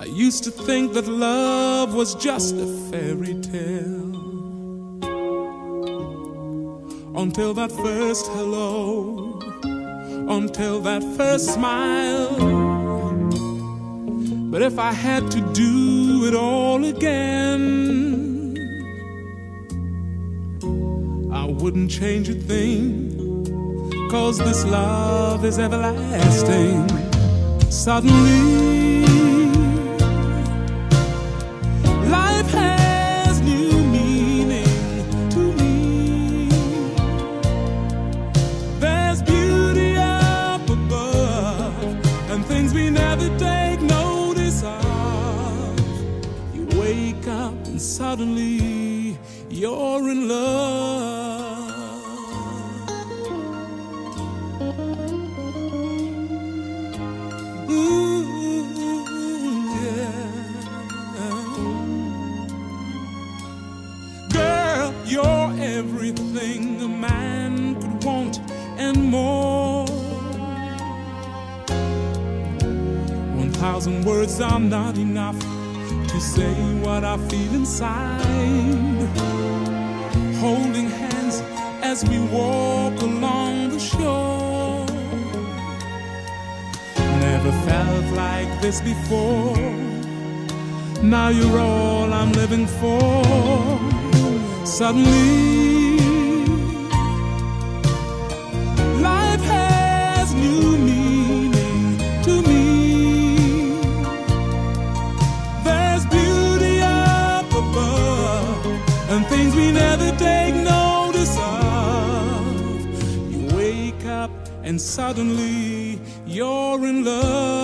I used to think that love was just a fairy tale. Until that first hello, until that first smile. But if I had to do it all again, I wouldn't change a thing. Cause this love is everlasting. Suddenly, we never take notice of. You wake up, and suddenly you're in love. Ooh, yeah. Girl, you're everything a man could want and more. Thousand words are not enough to say what I feel inside. Holding hands as we walk along the shore. Never felt like this before. Now you're all I'm living for. Suddenly, we never take notice of. You wake up, and suddenly you're in love.